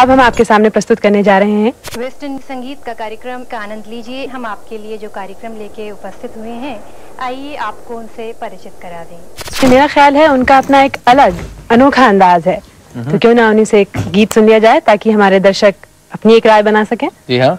अब हम आपके सामने प्रस्तुत करने जा रहे हैं। वेस्टर्न संगीत का कार्यक्रम का आनंद लीजिए। हम आपके लिए जो कार्यक्रम लेके उपस्थित हुए हैं आइए आपको उनसे परिचित करा दें। तो मेरा ख्याल है उनका अपना एक अलग अनोखा अंदाज है। तो क्यों ना उन्हीं से एक गीत सुन लिया जाए ताकि हमारे दर्शक अपनी एक राय बना सके। जी हाँ।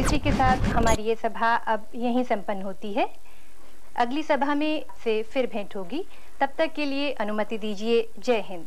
इसी के साथ हमारी ये सभा अब यहीं संपन्न होती है। अगली सभा में से फिर भेंट होगी। तब तक के लिए अनुमति दीजिए। जय हिंद।